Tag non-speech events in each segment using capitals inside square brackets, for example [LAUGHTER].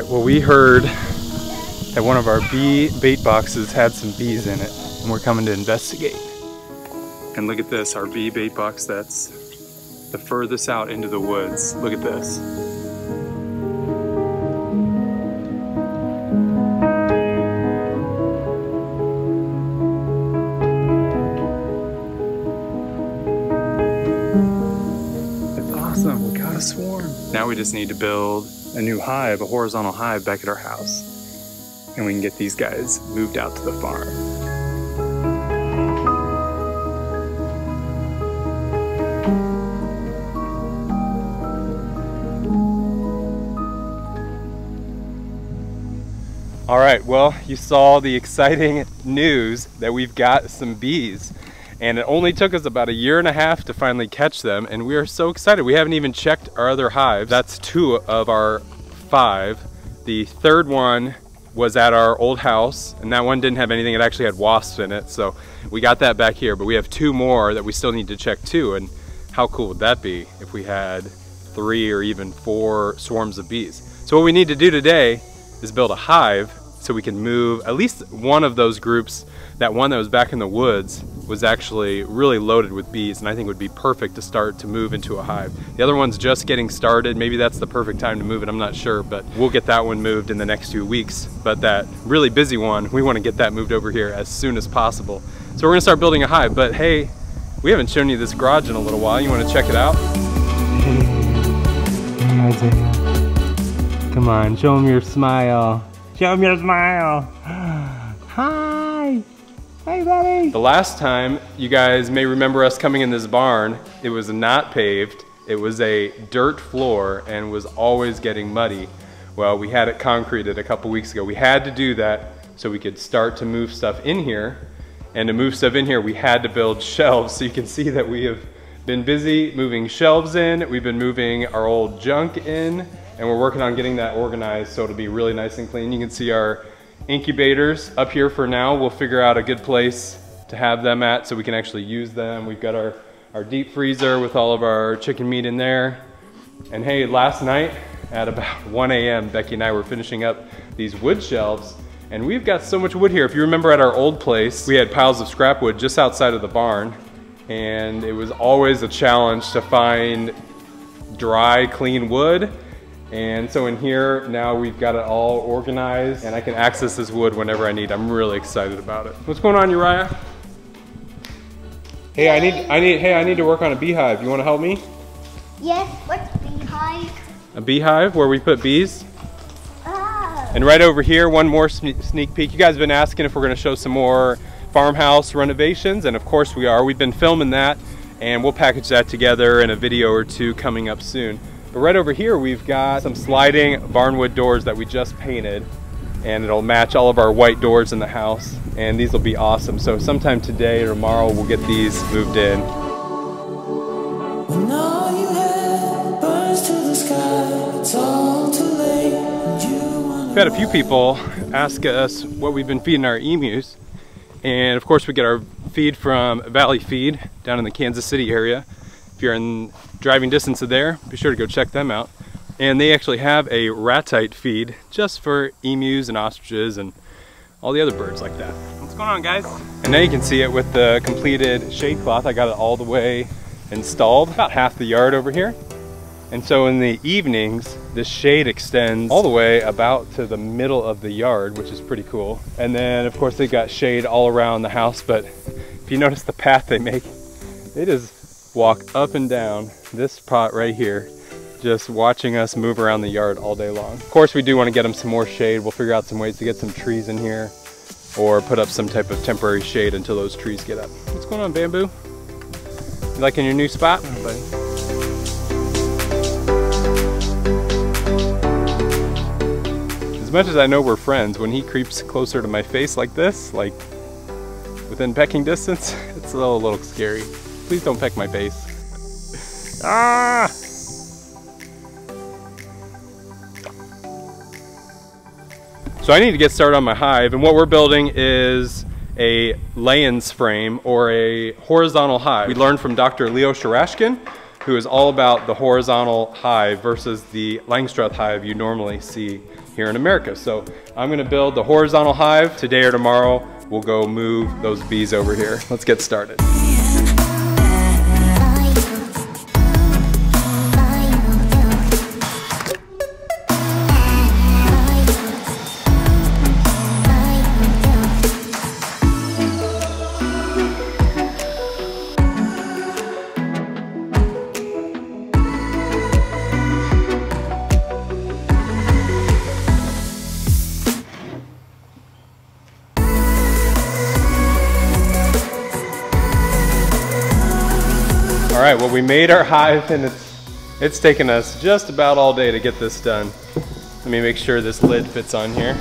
right, well we heard that one of our bee bait boxes had some bees in it and we're coming to investigate. And look at this, our bee bait box that's the furthest out into the woods. Look at this. Now we just need to build a new hive, a horizontal hive back at our house. And we can get these guys moved out to the farm. All right, well, you saw the exciting [LAUGHS] news that we've got some bees. And it only took us about a year and a half to finally catch them, and we are so excited. We haven't even checked our other hives. That's two of our five. The third one was at our old house, and that one didn't have anything. It actually had wasps in it, so we got that back here. But we have two more that we still need to check too, and how cool would that be if we had three or even four swarms of bees? So what we need to do today is build a hive so we can move at least one of those groups. That one that was back in the woods was actually really loaded with bees and I think would be perfect to start to move into a hive. The other one's just getting started. Maybe that's the perfect time to move it. I'm not sure, but we'll get that one moved in the next few weeks. But that really busy one, we want to get that moved over here as soon as possible. So we're gonna start building a hive, but hey, we haven't shown you this garage in a little while. You wanna check it out? Come on, show them your smile. Show them your smile. [GASPS] Hi. Hey, buddy. The last time, you guys may remember us coming in this barn, it was not paved. It was a dirt floor and was always getting muddy. Well, we had it concreted a couple weeks ago. We had to do that so we could start to move stuff in here. And to move stuff in here, we had to build [LAUGHS] shelves. So you can see that we have been busy moving shelves in. We've been moving our old junk in and we're working on getting that organized so it'll be really nice and clean. You can see our incubators up here for now. We'll figure out a good place to have them at so we can actually use them. We've got our, our deep freezer with all of our chicken meat in there. And hey, last night at about [LAUGHS] 1 a.m., Becky and I were finishing up these wood shelves and we've got so much wood here. If you remember at our old place, we had piles of scrap wood just outside of the barn and it was always a challenge to find dry, clean wood and so in here, now we've got it all organized and I can access this wood whenever I need. I'm really excited about it. What's going on, Uriah? Hey, I need, I need, hey, I need to work on a beehive. You wanna help me? Yes, what's beehive? A beehive where we put bees? Oh. And right over here, one more sneak peek. You guys have been asking if we're gonna show some more farmhouse renovations, and of course we are. We've been filming that, and we'll package that together in a video or two coming up soon. But right over here, we've got some sliding barnwood doors that we just painted and it'll match all of our white doors in the house. And these will be awesome. So sometime today or tomorrow, we'll get these moved in. We've had a few people ask us what we've been feeding our emus. And of course we get our feed from Valley Feed down in the Kansas City area. If you're in driving distance of there, be sure to go check them out. And they actually have a ratite feed just for emus and ostriches and all the other birds like that. What's going on guys? And now you can see it with the completed shade cloth. I got it all the way installed, about half the yard over here. And so in the evenings, this shade extends all the way about to the middle of the yard, which is pretty cool. And then of course they've got shade all around the house, but if you notice the path they make, it is walk up and down this spot right here, just watching us move around the yard all day long. Of course, we do want to get them some more shade. We'll figure out some ways to get some trees in here or put up some type of temporary shade until those trees get up. What's going on, Bamboo? You liking your new spot? As much as I know we're friends, when he creeps closer to my face like this, like within pecking distance, [LAUGHS] it's a little, a little scary. Please don't peck my face. ah! So I need to get started on my hive and what we're building is a Layens frame or a horizontal hive. We learned from Dr. Leo Sharashkin who is all about the horizontal hive versus the Langstroth hive you normally see here in America. So I'm gonna build the horizontal hive today or tomorrow. We'll go move those bees over here. Let's get started. Right, well we made our hive and it's, it's taken us just about all day to get this done. Let me make sure this lid fits on here.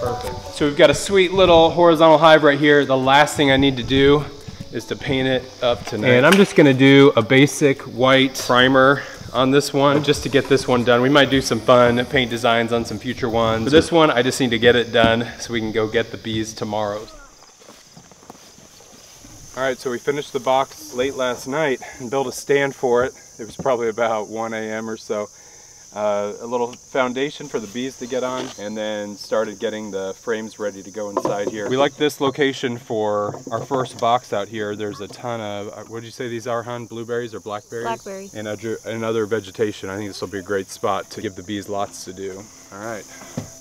Perfect. So we've got a sweet little horizontal hive right here. The last thing I need to do is to paint it up tonight. And I'm just gonna do a basic white primer on this one just to get this one done. We might do some fun paint designs on some future ones. For this one, I just need to get it done so we can go get the bees tomorrow. All right, so we finished the box late last night and built a stand for it. It was probably about 1 a.m. or so. Uh, a little foundation for the bees to get on and then started getting the frames ready to go inside here. We like this location for our first box out here. There's a ton of, uh, what did you say these are, hon? Blueberries or blackberries? Blackberry. And other, and other vegetation. I think this will be a great spot to give the bees lots to do. All right,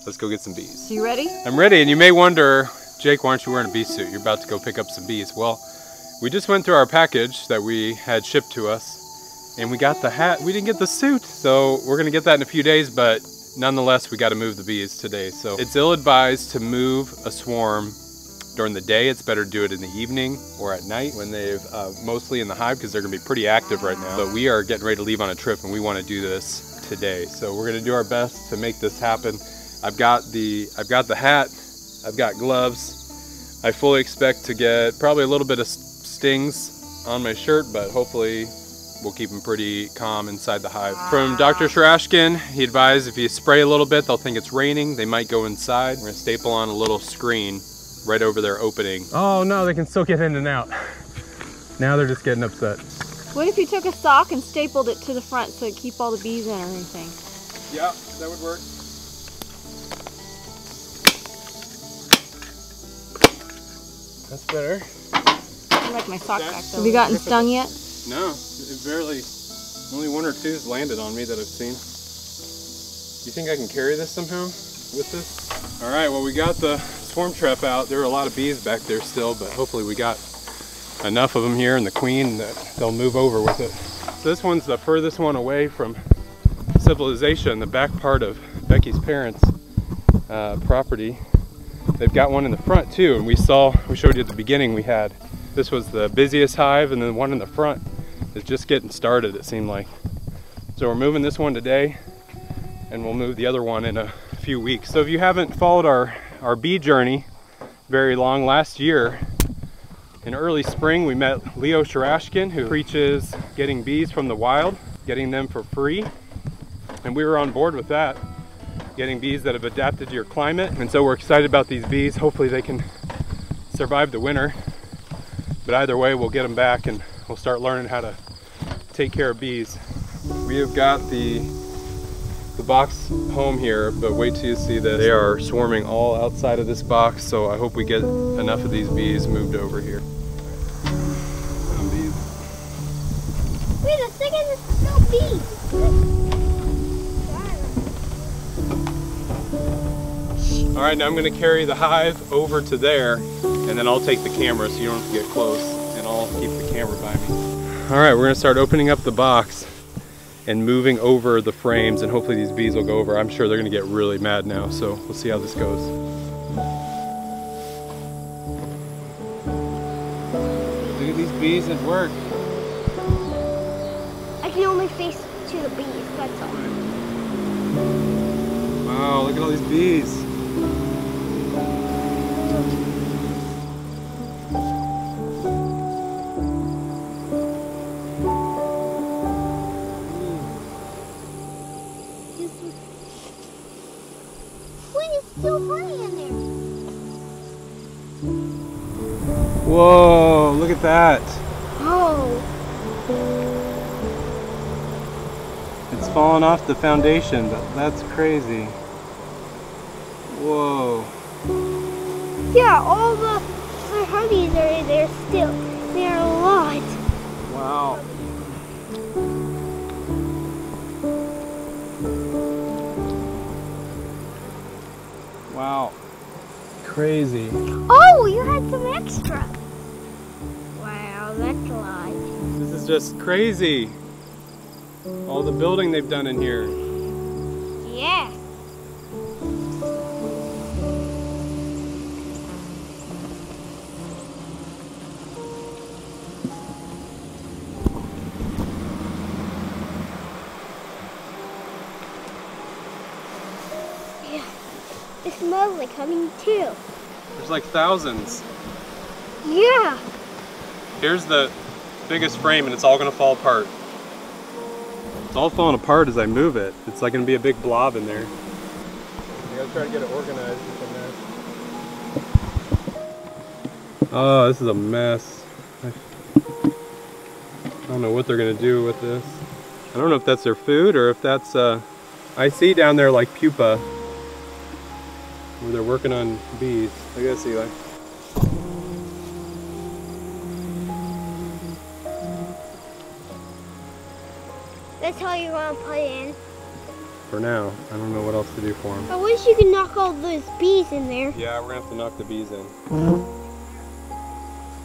let's go get some bees. You ready? I'm ready, and you may wonder, Jake, why aren't you wearing a bee suit? You're about to go pick up some bees. Well, we just went through our package that we had shipped to us and we got the hat. We didn't get the suit. So we're gonna get that in a few days, but nonetheless, we gotta move the bees today. So it's ill advised to move a swarm during the day. It's better to do it in the evening or at night when they've uh, mostly in the hive because they're gonna be pretty active right now. But we are getting ready to leave on a trip and we wanna do this today. So we're gonna do our best to make this happen. I've got the, I've got the hat, I've got gloves. I fully expect to get probably a little bit of stings on my shirt, but hopefully we'll keep them pretty calm inside the hive. From Dr. Sharashkin, he advised if you spray a little bit, they'll think it's raining. They might go inside. We're gonna staple on a little screen right over their opening. Oh no, they can still get in and out. Now they're just getting upset. What if you took a sock and stapled it to the front so it keep all the bees in or anything? Yeah, that would work. That's better. I like my sock back though. Have you gotten stung yet? No, it barely, only one or two's landed on me that I've seen. You think I can carry this somehow with this? All right, well we got the swarm trap out. There are a lot of bees back there still, but hopefully we got enough of them here and the queen that they'll move over with it. So this one's the furthest one away from civilization, the back part of Becky's parents' uh, property. They've got one in the front too, and we saw, we showed you at the beginning, we had, this was the busiest hive, and then the one in the front is just getting started, it seemed like. So we're moving this one today, and we'll move the other one in a few weeks. So if you haven't followed our, our bee journey very long, last year, in early spring, we met Leo Sharashkin, who preaches getting bees from the wild, getting them for free. And we were on board with that, getting bees that have adapted to your climate. And so we're excited about these bees. Hopefully they can survive the winter. But either way, we'll get them back and we'll start learning how to take care of bees. We have got the the box home here, but wait till you see that they are swarming all outside of this box. So I hope we get enough of these bees moved over here. Right, now I'm gonna carry the hive over to there, and then I'll take the camera so you don't have to get close, and I'll keep the camera by me. All right, we're gonna start opening up the box and moving over the frames, and hopefully these bees will go over. I'm sure they're gonna get really mad now, so we'll see how this goes. Look at these bees at work. I can only face to the bees, that's all. Wow, look at all these bees. Wait, it's still honey in there. Whoa, look at that. Oh, It's falling off the foundation, but that's crazy. Whoa. Yeah, all the, the honey's are in there still. There are a lot. Wow. Wow. Crazy. Oh, you had some extra. Wow, that's a lot. This is just crazy. All the building they've done in here. Yeah. It smells like too. There's like thousands. Yeah. Here's the biggest frame and it's all gonna fall apart. It's all falling apart as I move it. It's like gonna be a big blob in there. I gotta try to get it organized. It's a mess. Oh, this is a mess. I I don't know what they're gonna do with this. I don't know if that's their food or if that's, uh, I see down there like pupa where they're working on bees. I guess Eli. That's all you want to put in. For now, I don't know what else to do for them. I wish you could knock all those bees in there. Yeah, we're gonna have to knock the bees in.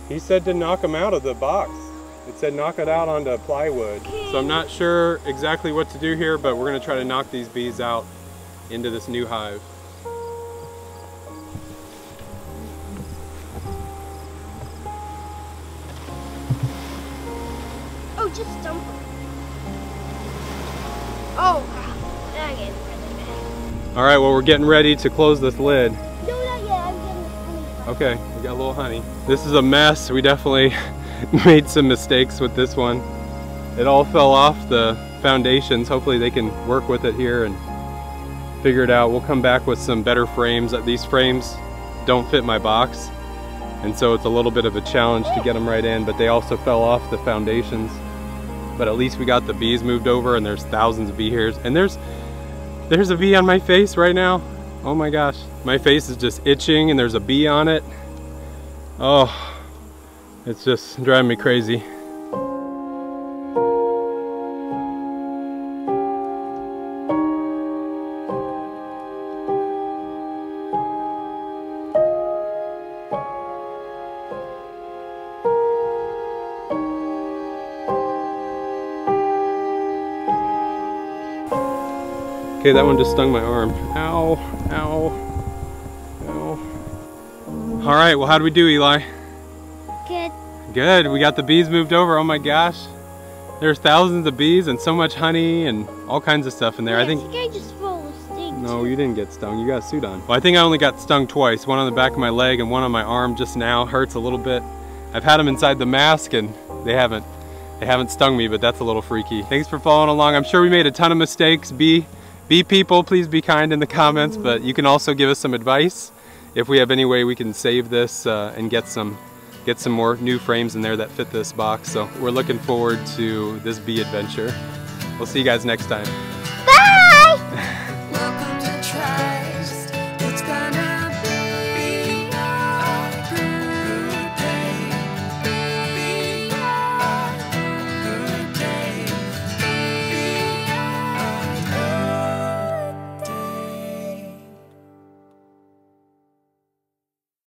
He said to knock them out of the box. It said knock it out onto plywood. So I'm not sure exactly what to do here, but we're gonna try to knock these bees out into this new hive. Just. Oh, wow. Now I get really mad. All right, well, we're getting ready to close this lid. No, not yet. I'm getting honey. Okay, we got a little honey. This is a mess. We definitely [LAUGHS] made some mistakes with this one. It all fell off the foundations. Hopefully they can work with it here and figure it out. We'll come back with some better frames. These frames don't fit my box. And so it's a little bit of a challenge to get them right in, but they also fell off the foundations. But at least we got the bees moved over and there's thousands of bee hairs. And there's there's a bee on my face right now. Oh my gosh. My face is just itching and there's a bee on it. Oh, it's just driving me crazy. Okay, that one just stung my arm. Ow, ow, ow. All right, well, how do we do, Eli? Good. Good, we got the bees moved over. Oh my gosh. There's thousands of bees and so much honey and all kinds of stuff in there. I think, I just full of stings. no, you didn't get stung. You got a suit on. Well, I think I only got stung twice. One on the back of my leg and one on my arm just now. Hurts a little bit. I've had them inside the mask and they haven't, they haven't stung me, but that's a little freaky. Thanks for following along. I'm sure we made a ton of mistakes. Bee, bee people, please be kind in the comments, but you can also give us some advice if we have any way we can save this uh, and get some get some more new frames in there that fit this box. So we're looking forward to this bee adventure. We'll see you guys next time.